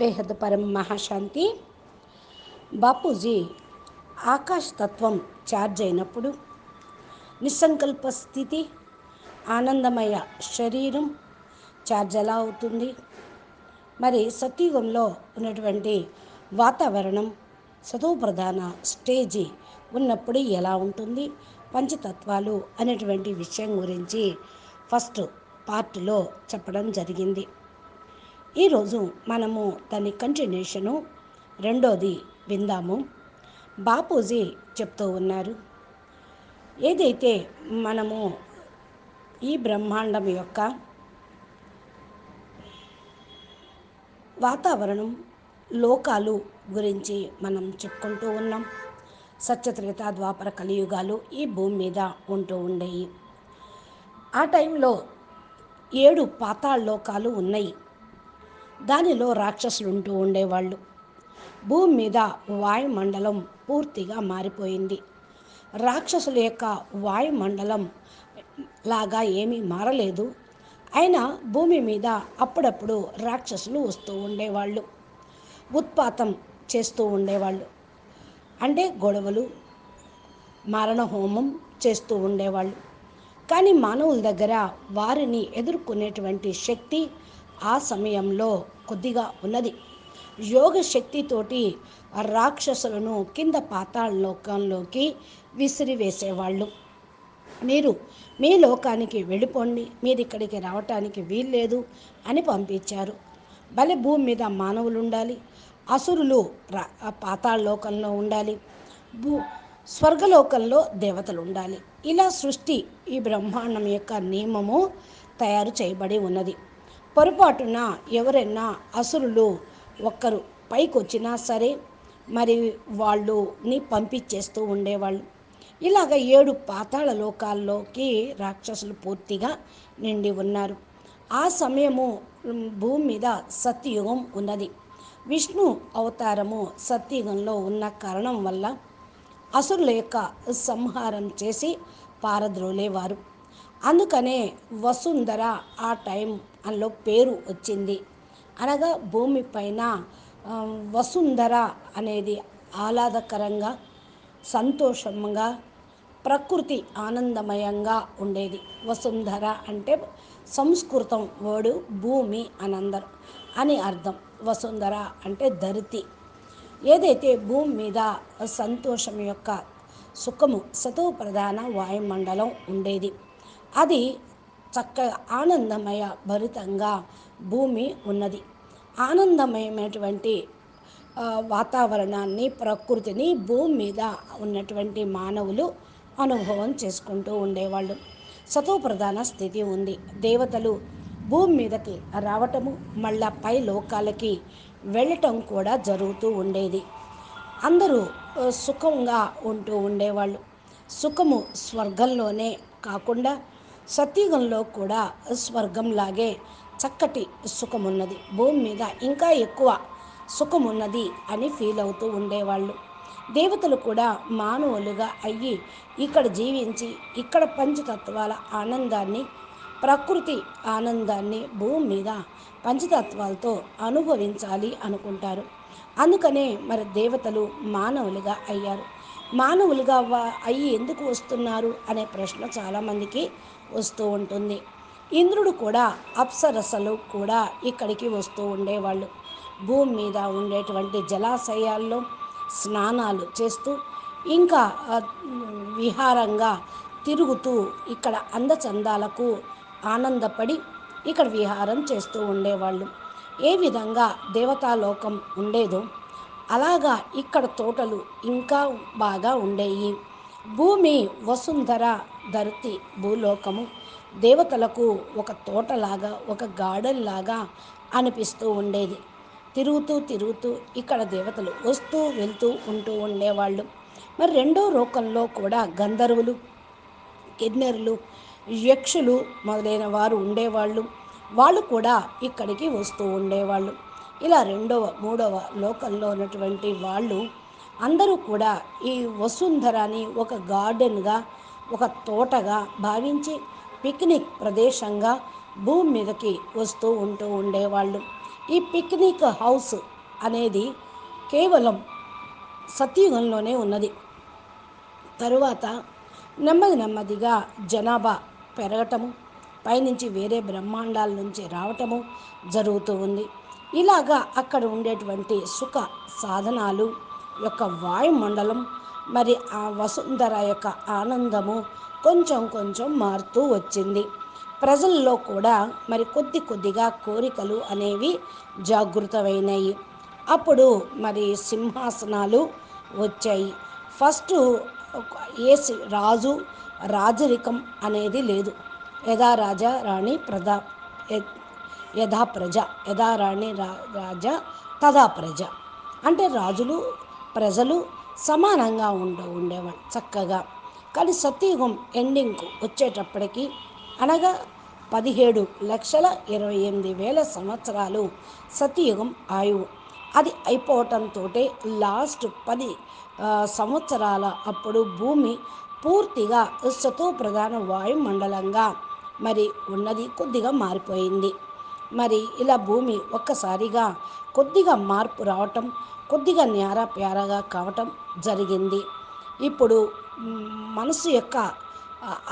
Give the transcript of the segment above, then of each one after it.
బేహద్ పరం మహాశాంతి. బాపూజీ ఆకాశ తత్వం ఛార్జ్ అయినప్పుడు నిస్సంకల్ప స్థితి ఆనందమయ శరీరం ఛార్జ్ ఎలా అవుతుంది? మరి సత్యుగంలో ఉన్నటువంటి వాతావరణం చదువు ప్రధాన స్టేజీ ఉన్నప్పుడు ఎలా ఉంటుంది? పంచతత్వాలు అనేటువంటి విషయం గురించి ఫస్ట్ పార్ట్లో చెప్పడం జరిగింది. ఈరోజు మనము దాని కంటిన్యూషను రెండోది విందాము. బాపూజీ చెప్తూ ఉన్నారు. ఏదైతే మనము ఈ బ్రహ్మాండం యొక్క వాతావరణం లోకాలు గురించి మనం చెప్పుకుంటూ ఉన్నాం. సత్యత్రేత ద్వాపర కలియుగాలు ఈ భూమి మీద ఉంటూ ఉండేవి ఆ టైంలో ఏడు పాతాళ లోకాలు ఉన్నాయి. దానిలో రాక్షసులు ఉంటూ ఉండేవాళ్ళు. భూమి మీద వాయుమండలం పూర్తిగా మారిపోయింది. రాక్షసుల యొక్క వాయుమండలం లాగా ఏమీ మారలేదు. అయినా భూమి మీద అప్పుడప్పుడు రాక్షసులు వస్తూ ఉండేవాళ్ళు. ఉత్పాతం చేస్తూ ఉండేవాళ్ళు. అంటే గొడవలు మరణ హోమం చేస్తూ ఉండేవాళ్ళు. కానీ మానవుల దగ్గర వారిని ఎదుర్కొనేటువంటి శక్తి ఆ సమయంలో కొద్దిగా ఉన్నది. యోగ శక్తితోటి రాక్షసులను కింద పాతాళ లోకంలోకి విసిరివేసేవాళ్ళు మీరు మీ లోకానికి వెళ్ళిపోండి. మీరు ఇక్కడికి రావటానికి వీల్లేదు అని పంపించారు. భలే భూమి మీద మానవులు ఉండాలి అసురులు పాతాళ లోకంలో ఉండాలి. భూ స్వర్గలోకంలో దేవతలు ఉండాలి ఇలా సృష్టి ఈ బ్రహ్మాండం యొక్క నియమము తయారు చేయబడి ఉన్నది. పొరపాటున ఎవరైనా అసురులు ఒక్కరు పైకి వచ్చినా సరే మరి వాళ్ళుని పంపించేస్తూ ఉండేవాళ్ళు. ఇలాగ ఏడు పాతాళ లోకాల్లోకి రాక్షసులు పూర్తిగా నిండి ఉన్నారు. ఆ సమయము భూమి మీద సత్యయుగం ఉన్నది. విష్ణు అవతారము సత్యయుగంలో ఉన్న కారణం వల్ల అసురుల యొక్క సంహారం చేసి పారద్రోలేవారు. అందుకనే వసుంధర ఆ టైం అందులో పేరు వచ్చింది. అనగా భూమి పైన వసుంధర అనేది ఆహ్లాదకరంగా సంతోషంగా ప్రకృతి ఆనందమయంగా ఉండేది. వసుంధర అంటే సంస్కృతం వర్డు భూమి అనందరం అని అర్థం. వసుంధర అంటే ధరితి. ఏదైతే భూమి మీద సంతోషం యొక్క సుఖము సతో ప్రధాన వాయుమండలం ఉండేది. అది చక్కగా ఆనందమయ భరితంగా భూమి ఉన్నది. ఆనందమయమైనటువంటి వాతావరణాన్ని ప్రకృతిని భూమి మీద ఉన్నటువంటి మానవులు అనుభవం చేసుకుంటూ ఉండేవాళ్ళు. సతోప్రధాన స్థితి ఉంది. దేవతలు భూమి మీదకి రావటము మళ్ళా పై లోకాలకి వెళ్ళటం కూడా జరుగుతూ ఉండేది. అందరూ సుఖంగా ఉంటూ ఉండేవాళ్ళు. సుఖము స్వర్గంలోనే కాకుండా సతీగంలో కూడా స్వర్గంలాగే చక్కటి సుఖం ఉన్నది భూమి మీద ఇంకా ఎక్కువ సుఖం ఉన్నది అని ఫీల్ అవుతూ ఉండేవాళ్ళు. దేవతలు కూడా మానవులుగా అయ్యి ఇక్కడ జీవించి ఇక్కడ పంచతత్వాల ఆనందాన్ని ప్రకృతి ఆనందాన్ని భూమి మీద పంచతత్వాలతో అనుభవించాలి అనుకుంటారు. అందుకనే మరి దేవతలు మానవులుగా అయ్యారు. మానవులుగా అయ్యి ఎందుకు వస్తున్నారు అనే ప్రశ్న చాలామందికి వస్తూ ఉంటుంది. ఇంద్రుడు కూడా అప్సరసలు కూడా ఇక్కడికి వస్తూ ఉండేవాళ్ళు. భూమి మీద ఉండేటువంటి జలాశయాల్లో స్నానాలు చేస్తూ ఇంకా విహారంగా తిరుగుతూ ఇక్కడ అందచందాలకు ఆనందపడి ఇక్కడ విహారం చేస్తూ ఉండేవాళ్ళు. ఏ విధంగా దేవతాలోకం ఉండేదో అలాగా ఇక్కడ తోటలు ఇంకా బాగా ఉండేవి భూమి వసుంధర ధరతి భూలోకము. దేవతలకు ఒక తోటలాగా ఒక గార్డెన్ లాగా అనిపిస్తూ ఉండేది. తిరుగుతూ తిరుగుతూ ఇక్కడ దేవతలు వస్తూ వెళ్తూ ఉంటూ ఉండేవాళ్ళు. మరి రెండో లోకంలో కూడా గంధర్వులు కిన్నెరులు యక్షులు మొదలైన వారు ఉండేవాళ్ళు. వాళ్ళు కూడా ఇక్కడికి వస్తూ ఉండేవాళ్ళు. ఇలా రెండవ మూడవ లోకల్లో ఉన్నటువంటి వాళ్ళు అందరూ కూడా ఈ వసుంధరాని ఒక గార్డెన్గా ఒక తోటగా భావించి పిక్నిక్ ప్రదేశంగా భూమి మీదకి వస్తూ ఉంటూ ఉండేవాళ్ళు. ఈ పిక్నిక్ హౌస్ అనేది కేవలం సతయుగంలోనే ఉన్నది. తరువాత నెమ్మది నెమ్మదిగా జనాభా పెరగటము పైనుంచి వేరే బ్రహ్మాండాల నుంచి రావటము జరుగుతూ ఉంది. ఇలాగా అక్కడ ఉండేటువంటి సుఖ సాధనాలు యొక్క వాయుమండలం మరి ఆ వసుంధర యొక్క ఆనందము కొంచెం కొంచెం మారుతూ వచ్చింది. ప్రజల్లో కూడా మరి కొద్ది కొద్దిగా కోరికలు అనేవి జాగృతమైనాయి. అప్పుడు మరి సింహాసనాలు వచ్చాయి. ఫస్ట్ ఏ సి- రాజు రాజరికం అనేది లేదు. యథా రాజా రాణి ప్రధా యథా ప్రజ యథా రాణి రా రాజా తదా ప్రజ. అంటే రాజులు ప్రజలు సమానంగా ఉండ ఉండేవాడు చక్కగా. కానీ సత్యయుగం ఎండింగ్కు వచ్చేటప్పటికి అనగా పదిహేడు లక్షల ఇరవై ఎనిమిది వేల సంవత్సరాలు సతీయుగం ఆయువు. అది అయిపోవటంతో లాస్ట్ పది సంవత్సరాల అప్పుడు భూమి పూర్తిగా సతో ప్రధాన వాయుమండలంగా మరి ఉన్నది కొద్దిగా మారిపోయింది. మరి ఇలా భూమి ఒక్కసారిగా కొద్దిగా మార్పు రావటం కొద్దిగా న్యారా ప్యారగా కావటం జరిగింది. ఇప్పుడు మనసు యొక్క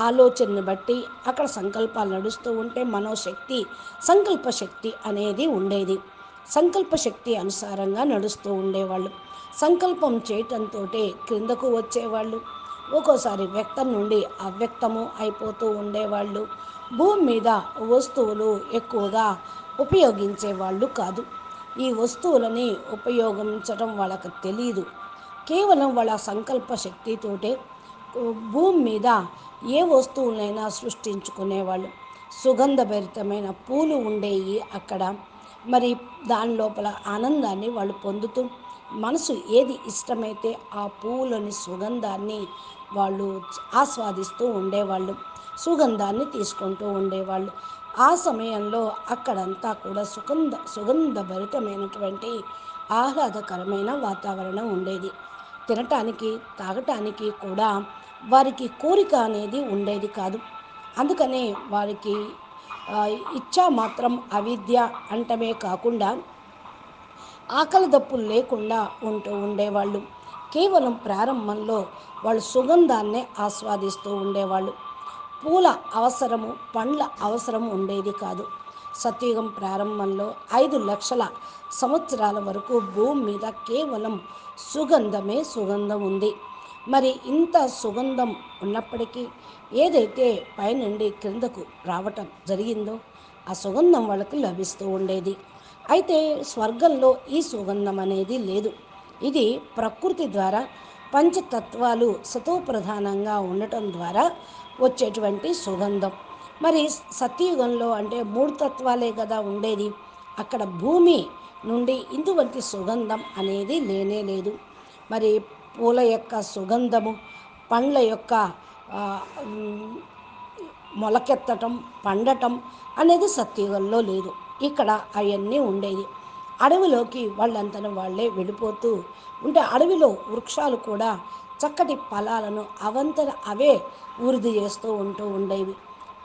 ఆలోచనను బట్టి అక్కడ సంకల్పాలు నడుస్తూ ఉంటే మనోశక్తి సంకల్ప శక్తి అనేది ఉండేది. సంకల్ప శక్తి అనుసారంగా నడుస్తూ ఉండేవాళ్ళు. సంకల్పం చేయటంతో క్రిందకు వచ్చేవాళ్ళు. ఒక్కోసారి వ్యక్తం నుండి అవ్యక్తము అయిపోతూ ఉండేవాళ్ళు. భూమి మీద వస్తువులు ఎక్కువగా ఉపయోగించేవాళ్ళు కాదు. ఈ వస్తువులని ఉపయోగించడం వాళ్ళకు తెలియదు కేవలం వాళ్ళ సంకల్ప శక్తితోటే భూమి మీద ఏ వస్తువులైనా సృష్టించుకునేవాళ్ళు. సుగంధభరితమైన పూలు ఉండేవి అక్కడ. మరి దాని లోపల ఆనందాన్ని వాళ్ళు పొందుతూ మనసు ఏది ఇష్టమైతే ఆ పువ్వులోని సుగంధాన్ని వాళ్ళు ఆస్వాదిస్తూ ఉండేవాళ్ళు సుగంధాన్ని తీసుకుంటూ ఉండేవాళ్ళు. ఆ సమయంలో అక్కడంతా కూడా సుగంధ సుగంధభరితమైనటువంటి ఆహ్లాదకరమైన వాతావరణం ఉండేది. తినటానికి తాగటానికి కూడా వారికి కోరిక అనేది ఉండేది కాదు. అందుకనే వారికి ఇచ్చా మాత్రం అవిద్య అంటమే కాకుండా ఆకలి దప్పులు లేకుండా ఉంటూ ఉండేవాళ్ళు. కేవలం ప్రారంభంలో వాళ్ళు సుగంధాన్నే ఆస్వాదిస్తూ ఉండేవాళ్ళు. పూల అవసరము పండ్ల అవసరం ఉండేది కాదు. సత్యుగం ప్రారంభంలో ఐదు లక్షల సంవత్సరాల వరకు భూమి మీద కేవలం సుగంధమే సుగంధం ఉంది. మరి ఇంత సుగంధం ఉన్నప్పటికీ ఏదైతే పైనుండి క్రిందకు రావటం జరిగిందో ఆ సుగంధం వాళ్ళకి లభిస్తూ ఉండేది. అయితే స్వర్గంలో ఈ సుగంధం అనేది లేదు. ఇది ప్రకృతి ద్వారా పంచతత్వాలు సతోప్రధానంగా ఉండటం ద్వారా వచ్చేటువంటి సుగంధం. మరి సతీయుగంలో అంటే మూడు తత్వాలే కదా ఉండేది. అక్కడ భూమి నుండి ఇందువంటి సుగంధం అనేది లేనే లేదు. మరి పూల యొక్క సుగంధము పండ్ల యొక్క మొలకెత్తటం పండటం అనేది సత్యుగంలో లేదు. ఇక్కడ అవన్నీ ఉండేది. అడవిలోకి వాళ్ళంతన వాళ్ళే వెళ్ళిపోతూ ఉంటే అడవిలో వృక్షాలు కూడా చక్కటి ఫలాలను అవంతన అవే వృద్ధి చేస్తూ ఉంటూ ఉండేవి.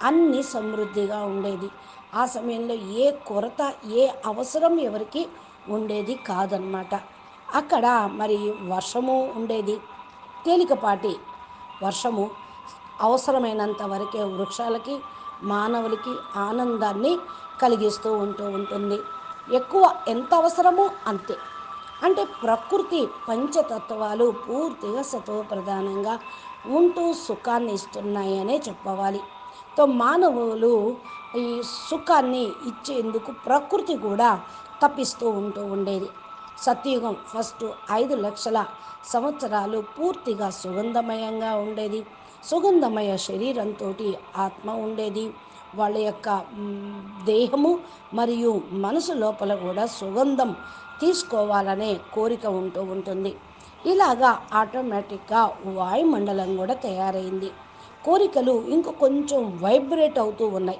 అన్ని సమృద్ధిగా ఉండేది. ఆ సమయంలో ఏ కొరత ఏ అవసరం ఎవరికి ఉండేది కాదనమాట అక్కడ మరి వర్షము ఉండేది. తేలికపాటి వర్షము అవసరమైనంత వరకే వృక్షాలకి మానవులకి ఆనందాన్ని కలిగిస్తూ ఉంటూ ఉంటుంది. ఎక్కువ ఎంత అవసరమో అంతే. అంటే ప్రకృతి పంచతత్వాలు పూర్తిగా సత్వ ప్రధానంగా ఉంటూ సుఖాన్ని ఇస్తున్నాయనే చెప్పవాలి. తో మానవులు ఈ సుఖాన్ని ఇచ్చేందుకు ప్రకృతి కూడా తప్పిస్తూ ఉంటూ ఉండేది. సత్యుగం ఫస్ట్ ఐదు లక్షల సంవత్సరాలు పూర్తిగా సుగంధమయంగా ఉండేది. సుగంధమయ శరీరంతో ఆత్మ ఉండేది. వాళ్ళ యొక్క దేహము మరియు మనసు లోపల కూడా సుగంధం తీసుకోవాలనే కోరిక ఉంటూ ఉంటుంది. ఇలాగా ఆటోమేటిక్గా వాయుమండలం కూడా తయారైంది. కోరికలు ఇంకా కొంచెం వైబ్రేట్ అవుతూ ఉన్నాయి.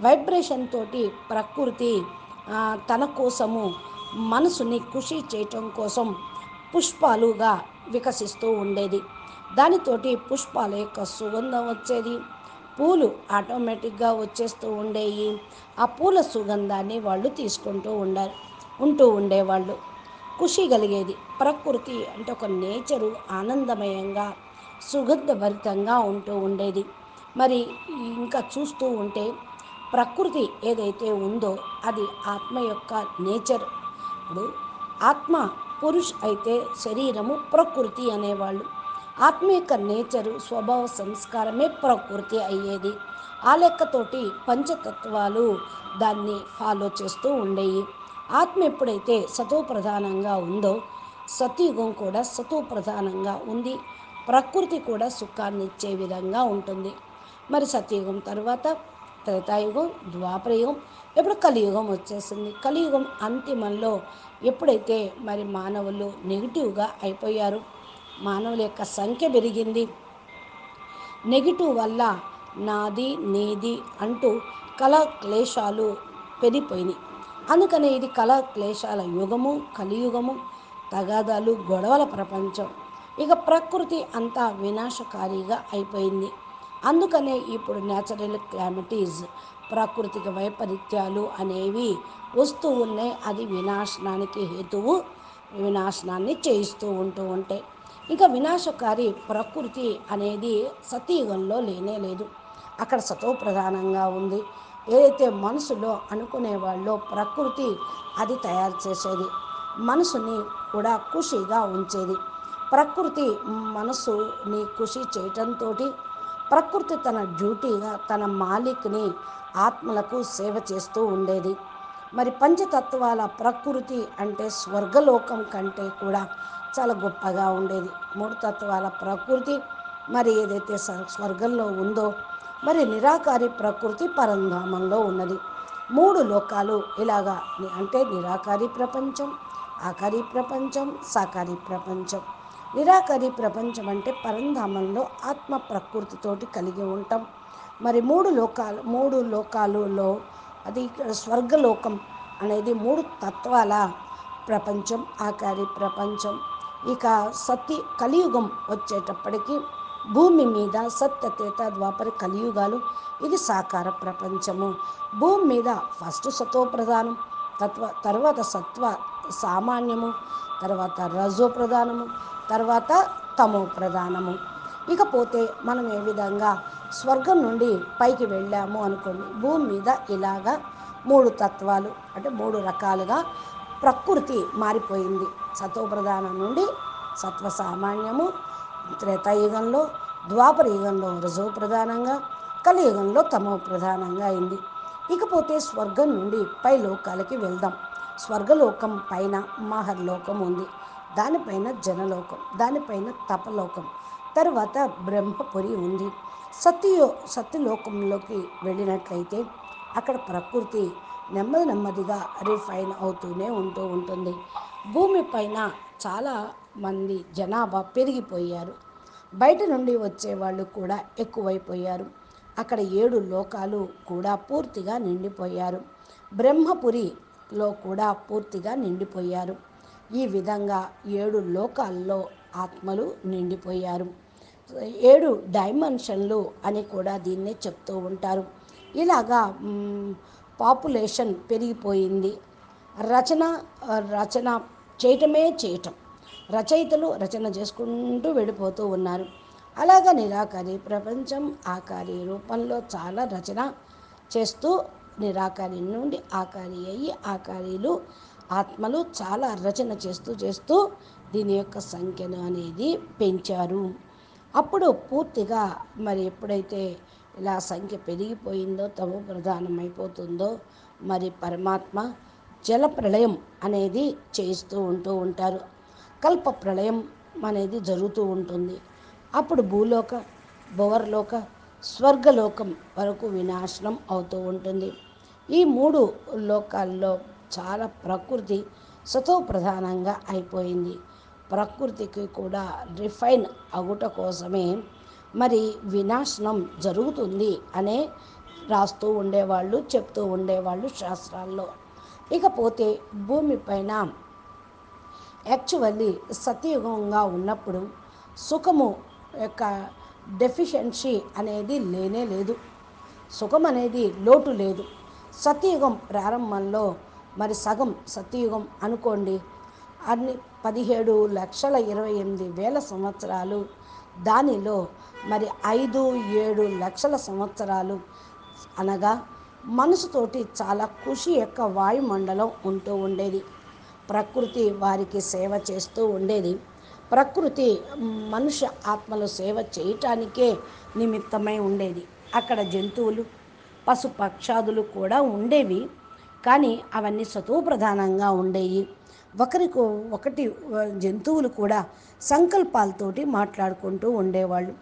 వైబ్రేషన్ తోటి ప్రకృతి తన కోసము మనసుని కృషి చేయటం కోసం పుష్పాలుగా వికసిస్తూ ఉండేది. దానితోటి పుష్పాల యొక్క సుగంధం వచ్చేది. పూలు ఆటోమేటిక్గా వచ్చేస్తూ ఉండేవి ఆ పూల సుగంధాన్ని వాళ్ళు తీసుకుంటూ ఉండాలి ఉంటూ ఉండేవాళ్ళు. ఖుషి కలిగేది ప్రకృతి అంటే ఒక నేచరు ఆనందమయంగా సుగంధభరితంగా ఉంటూ ఉండేది. మరి ఇంకా చూస్తూ ఉంటే ప్రకృతి ఏదైతే ఉందో అది ఆత్మ యొక్క నేచర్. ఇప్పుడు ఆత్మ పురుష్ అయితే శరీరము ప్రకృతి అనేవాళ్ళు. ఆత్మీక నేచరు స్వభావ సంస్కారమే ప్రకృతి అయ్యేది. ఆ లెక్కతోటి పంచతత్వాలు దాన్ని ఫాలో చేస్తూ ఉండేవి ఆత్మ ఎప్పుడైతే సతో ప్రధానంగా ఉందో సతయుగం కూడా సతో ప్రధానంగా ఉంది. ప్రకృతి కూడా సుఖాన్ని ఇచ్చే విధంగా ఉంటుంది. మరి సతయుగం తర్వాత త్రేతాయుగం ద్వాపరయుగం ఇప్పుడు కలియుగం వచ్చేసింది. కలియుగం అంతిమంలో ఎప్పుడైతే మరి మానవులు నెగిటివ్గా అయిపోయారు? మానవుల యొక్క సంఖ్య పెరిగింది. నెగిటివ్ వల్ల నాది నీది అంటూ కళా క్లేశాలు పెరిగిపోయినాయి. అందుకనే ఇది కళా క్లేశాల యుగము కలియుగము తగాదాలు గొడవల ప్రపంచం. ఇక ప్రకృతి అంతా వినాశకారిగా అయిపోయింది. అందుకనే ఇప్పుడు న్యాచురల్ క్లామిటీస్ ప్రాకృతిక వైపరీత్యాలు అనేవి వస్తూ ఉన్నాయి. అది వినాశనానికి హేతువు వినాశనాన్ని చేయిస్తూ ఉంటూ ఉంటాయి ఇంకా వినాశకారి ప్రకృతి అనేది సతీయుగంలో లేనే లేదు. అక్కడ సతో ప్రధానంగా ఉంది. ఏదైతే మనసులో అనుకునే వాళ్ళు ప్రకృతి అది తయారు చేసేది. మనసుని కూడా ఖుషిగా ఉంచేది. ప్రకృతి మనసుని ఖుషి చేయటంతో ప్రకృతి తన డ్యూటీగా తన మాలిక్ని ఆత్మలకు సేవ చేస్తూ ఉండేది. మరి పంచతత్వాల ప్రకృతి అంటే స్వర్గలోకం కంటే కూడా చాలా గొప్పగా ఉండేది. మూడు తత్వాల ప్రకృతి మరి ఏదైతే స్వర్గంలో ఉందో మరి నిరాకారి ప్రకృతి పరంధామంలో ఉన్నది. మూడు లోకాలు ఇలాగా అంటే నిరాకారి ప్రపంచం ఆకారి ప్రపంచం సాకారి ప్రపంచం. నిరాకారి ప్రపంచం అంటే పరంధామంలో ఆత్మ ప్రకృతితోటి కలిగి ఉంటాం. మరి మూడు లోకాలు మూడు లోకాలలో అది ఇక్కడ స్వర్గలోకం అనేది మూడు తత్వాల ప్రపంచం ఆకారి ప్రపంచం. ఇక సత్య కలియుగం వచ్చేటప్పటికి భూమి మీద సత్యతేత ద్వాపర కలియుగాలు. ఇది సాకార ప్రపంచము. భూమి మీద ఫస్ట్ సతో ప్రధానం తత్వ తర్వాత సత్వ సామాన్యము తర్వాత రజో ప్రధానము తర్వాత తమో ప్రధానము ఇకపోతే మనం ఏ విధంగా స్వర్గం నుండి పైకి వెళ్ళాము అనుకోండి భూమి మీద ఇలాగా మూడు తత్వాలు అంటే మూడు రకాలుగా ప్రకృతి మారిపోయింది. సత్వప్రధానం నుండి సత్వ సామాన్యము త్రేతాయుగంలో ద్వాపర యుగంలో రుజువు ప్రధానంగా కలియుగంలో తమో ప్రధానంగా అయింది. ఇకపోతే స్వర్గం నుండి పై లోకాలకి వెళ్దాం. స్వర్గలోకం పైన మహర్లోకం ఉంది. దానిపైన జనలోకం దానిపైన తపలోకం. తర్వాత బ్రహ్మపురి ఉంది. సత్యో సత్యలోకంలోకి వెళ్ళినట్లయితే అక్కడ ప్రకృతి నెమ్మది నెమ్మదిగా రిఫైన్ అవుతూనే ఉంటూ ఉంటుంది. భూమి పైన చాలా మంది జనాభా పెరిగిపోయారు. బయట నుండి వచ్చేవాళ్ళు కూడా ఎక్కువైపోయారు. అక్కడ ఏడు లోకాలు కూడా పూర్తిగా నిండిపోయారు. బ్రహ్మపురిలో కూడా పూర్తిగా నిండిపోయారు. ఈ విధంగా ఏడు లోకాల్లో ఆత్మలు నిండిపోయారు. ఏడు డైమెన్షన్లు అని కూడా దీన్నే చెప్తూ ఉంటారు. ఇలాగా పాపులేషన్ పెరిగిపోయింది. రచన రచన చేయటమే చేయటం. రచయితలు రచన చేసుకుంటూ వెళ్ళిపోతూ ఉన్నారు. అలాగా నిరాకారి ప్రపంచం ఆకారి రూపంలో చాలా రచన చేస్తూ నిరాకారి నుండి ఆకారి అయ్యి ఆకారీలు ఆత్మలు చాలా రచన చేస్తూ చేస్తూ దీని యొక్క సంఖ్యను అనేది పెంచారు. అప్పుడు పూర్తిగా మరి ఎప్పుడైతే ఇలా సంఖ్య పెరిగిపోయిందో తమ ప్రధానమైపోతుందో మరి పరమాత్మ జల ప్రళయం అనేది చేస్తూ ఉంటూ ఉంటారు. కల్ప ప్రళయం అనేది జరుగుతూ ఉంటుంది. అప్పుడు భూలోక భువర్లోక స్వర్గలోకం వరకు వినాశనం అవుతూ ఉంటుంది. ఈ మూడు లోకాల్లో చాలా ప్రకృతి సతో ప్రధానంగా అయిపోయింది. ప్రకృతికి కూడా రిఫైన్ అగుట కోసమే మరి వినాశనం జరుగుతుంది అనే రాస్తూ ఉండేవాళ్ళు చెప్తూ ఉండేవాళ్ళు శాస్త్రాల్లో. ఇకపోతే భూమిపైన యాక్చువల్లీ సతయుగంగా ఉన్నప్పుడు సుఖము యొక్క డెఫిషియన్సీ అనేది లేనే లేదు. సుఖం అనేది లోటు లేదు. సతయుగం ప్రారంభంలో మరి సగం సతయుగం అనుకోండి అన్ని పదిహేడు లక్షల ఇరవై ఎనిమిది వేల సంవత్సరాలు. దానిలో మరి ఐదు ఏడు లక్షల సంవత్సరాలు. అనగా మనసుతోటి చాలా కృషి యొక్క వాయుమండలం ఉంటూ ఉండేది. ప్రకృతి వారికి సేవ చేస్తూ ఉండేది. ప్రకృతి మనుష్య ఆత్మలు సేవ చేయటానికే నిమిత్తమై ఉండేది. అక్కడ జంతువులు పశు పక్షాదులు కూడా ఉండేవి. కానీ అవన్నీ సతువు ప్రధానంగా ఉండేవి ఒకరికి ఒకటి జంతువులు కూడా సంకల్పాలతోటి మాట్లాడుకుంటూ ఉండేవాళ్ళు.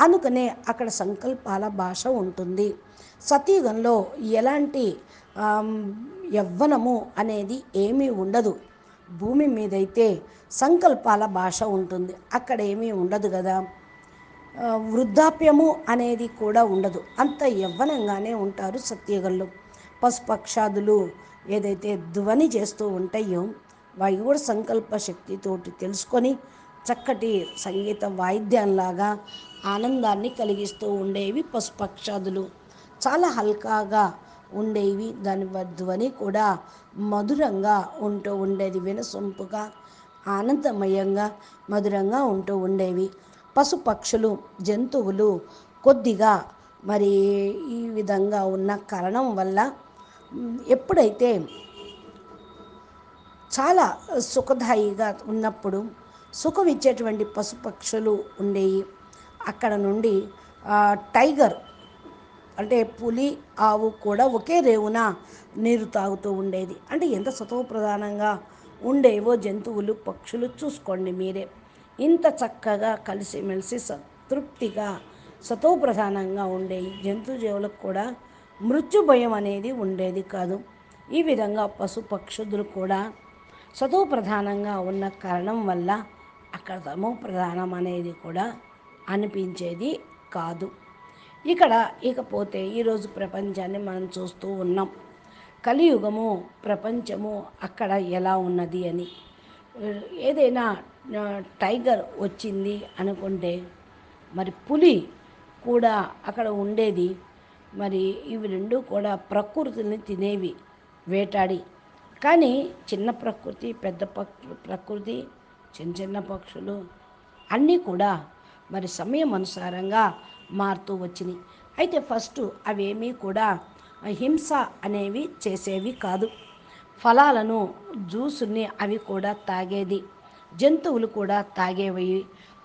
అందుకనే అక్కడ సంకల్పాల భాష ఉంటుంది. సతీయుగంలో ఎలాంటి యవ్వనము అనేది ఏమీ ఉండదు. భూమి మీదైతే సంకల్పాల భాష ఉంటుంది. అక్కడ ఏమీ ఉండదు కదా. వృద్ధాప్యము అనేది కూడా ఉండదు. అంత యవ్వనంగానే ఉంటారు సత్యయుగంలో పశుపక్షాదులు ఏదైతే ధ్వని చేస్తూ ఉంటాయో వాటి కూడా సంకల్ప శక్తితోటి తెలుసుకొని చక్కటి సంగీత వాయిద్యంలాగా ఆనందాన్ని కలిగిస్తూ ఉండేవి పశుపక్షాదులు. చాలా హల్కాగా ఉండేవి. దాని ధ్వని కూడా మధురంగా ఉంటూ ఉండేది. వినసొంపుగా ఆనందమయంగా మధురంగా ఉంటూ ఉండేవి. పశుపక్షులు జంతువులు కొద్దిగా మరి ఈ విధంగా ఉన్న కారణం వల్ల ఎప్పుడైతే చాలా సుఖదాయిగా ఉన్నప్పుడు సుఖం ఇచ్చేటువంటి పశుపక్షులు ఉండేవి అక్కడ నుండి టైగర్ అంటే పులి ఆవు కూడా ఒకే రేవున నీరు తాగుతూ ఉండేది. అంటే ఎంత సత్వ ప్రధానంగా ఉండేవో జంతువులు పక్షులు చూసుకోండి మీరే. ఇంత చక్కగా కలిసిమెలిసి సంతృప్తిగా సతో ప్రధానంగా ఉండేవి జంతు జీవులకు కూడా మృత్యు భయం అనేది ఉండేది కాదు. ఈ విధంగా పశు పక్షులు కూడా సతో ప్రధానంగా ఉన్న కారణం వల్ల అక్కడ తమో ప్రధానం అనేది కూడా అనిపించేది కాదు. ఇక్కడ ఇకపోతే ఈరోజు ప్రపంచాన్ని మనం చూస్తూ ఉన్నాం. కలియుగము ప్రపంచము అక్కడ ఎలా ఉన్నది అని. ఏదైనా టైగర్ వచ్చింది అనుకుంటే మరి పులి కూడా అక్కడ ఉండేది మరి ఇవి రెండు కూడా ప్రకృతిని తినేవి వేటాడి. కానీ చిన్న ప్రకృతి పెద్ద ప్రకృతి చిన్న చిన్న పక్షులు అన్నీ కూడా మరి సమయం అనుసారంగా మారుతూ వచ్చినాయి. అయితే ఫస్ట్ అవేమీ కూడా హింస అనేవి చేసేవి కాదు. ఫలాలను జ్యూసుని అవి కూడా తాగేది జంతువులు కూడా తాగేవి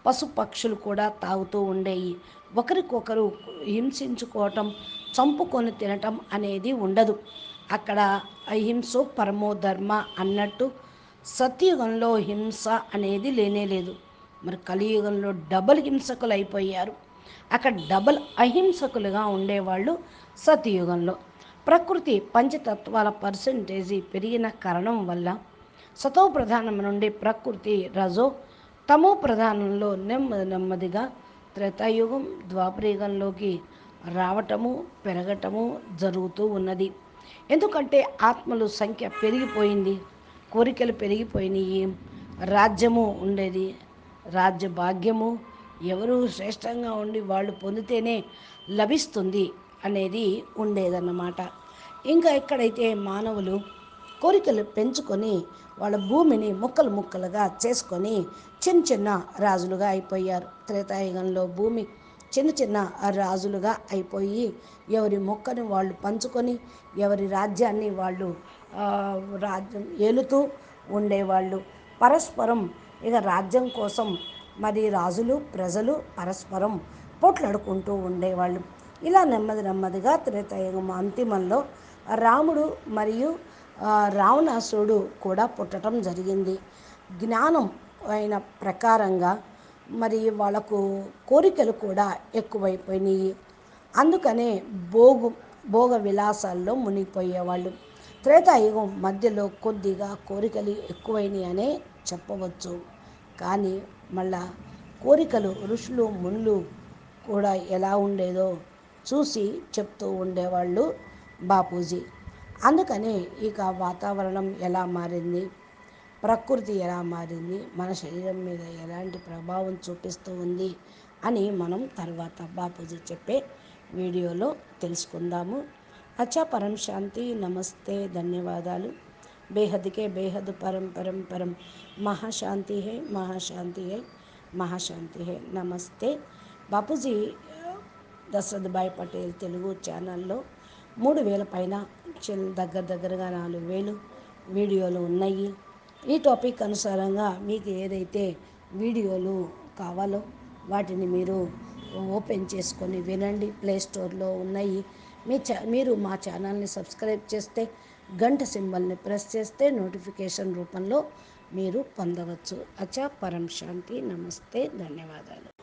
పశుపక్షులు కూడా తాగుతూ ఉండేవి ఒకరికొకరు హింసించుకోవటం చంపుకొని తినటం అనేది ఉండదు. అక్కడ అహింస పరమో ధర్మ అన్నట్టు సత్యుగంలో హింస అనేది లేనే లేదు. మరి కలియుగంలో డబల్ హింసకులు అయిపోయారు. అక్కడ డబల్ అహింసకులుగా ఉండేవాళ్ళు సతయుగంలో ప్రకృతి పంచతత్వాల పర్సంటేజీ పెరిగిన కారణం వల్ల సతో ప్రధానం నుండి ప్రకృతి రజో తమో ప్రధానంలో నెమ్మది నెమ్మదిగా త్రేతాయుగం ద్వాపరయుగంలోకి రావటము పెరగటము జరుగుతూ ఉన్నది. ఎందుకంటే ఆత్మలు సంఖ్య పెరిగిపోయింది కోరికలు పెరిగిపోయినాయి. రాజ్యము ఉండేది రాజ్య భాగ్యము ఎవరు శ్రేష్టంగా ఉండి వాళ్ళు పొందితేనే లభిస్తుంది అనేది ఉండేదన్నమాట. ఇంకా ఎక్కడైతే మానవులు కోరికలు పెంచుకొని వాళ్ళ భూమిని ముక్కలు ముక్కలుగా చేసుకొని చిన్న చిన్న రాజులుగా అయిపోయారు. త్రేతాయుగంలో భూమి చిన్న చిన్న రాజులుగా అయిపోయి ఎవరి మొక్కని వాళ్ళు పంచుకొని ఎవరి రాజ్యాన్ని వాళ్ళు రాజ్యం ఏలుతూ ఉండేవాళ్ళు. పరస్పరం ఇక రాజ్యం కోసం మరి రాజులు ప్రజలు పరస్పరం పోట్లాడుకుంటూ ఉండేవాళ్ళు. ఇలా నెమ్మది నెమ్మదిగా త్రేతాయుగం అంతిమంలో రాముడు మరియు రావణాసురుడు కూడా పుట్టడం జరిగింది. జ్ఞానం అయిన ప్రకారంగా మరి వాళ్ళకు కోరికలు కూడా ఎక్కువైపోయినాయి. అందుకనే భోగు భోగ విలాసాల్లో మునిగిపోయేవాళ్ళు. త్రేతాయుగం మధ్యలో కొద్దిగా కోరికలు ఎక్కువైనాయి అనే చెప్పవచ్చు. కానీ మళ్ళా కోరికలు ఋషులు మునులు కూడా ఎలా ఉండేదో చూసి చెప్తూ ఉండేవాళ్ళు బాపూజీ. అందుకని ఇక వాతావరణం ఎలా మారింది? ప్రకృతి ఎలా మారింది? మన శరీరం మీద ఎలాంటి ప్రభావం చూపిస్తూ ఉంది? అని మనం తర్వాత బాపూజీ చెప్పే వీడియోలో తెలుసుకుందాము. అచ్చా పరం శాంతి నమస్తే ధన్యవాదాలు. బేహద్కే బేహద్ పరం పరం పరం. మహాశాంతి హే మహాశాంతి హే మహాశాంతి హే. నమస్తే. బాపూజీ దశరథ్ భాయ్ పటేల్ తెలుగు ఛానల్లో మూడు వేల పైన దగ్గర దగ్గరగా నాలుగు వేలు వీడియోలు ఉన్నాయి. ఈ టాపిక్ అనుసారంగా మీకు ఏదైతే వీడియోలు కావాలో వాటిని మీరు ఓపెన్ చేసుకొని వినండి. ప్లే స్టోర్లో ఉన్నాయి. మీ చా మీరు మా ఛానల్ని సబ్స్క్రైబ్ చేస్తే గంట సింబల్ని ప్రెస్ చేస్తే నోటిఫికేషన్ రూపంలో మీరు పొందవచ్చు. అచ్చా పరం శాంతి. నమస్తే. ధన్యవాదాలు.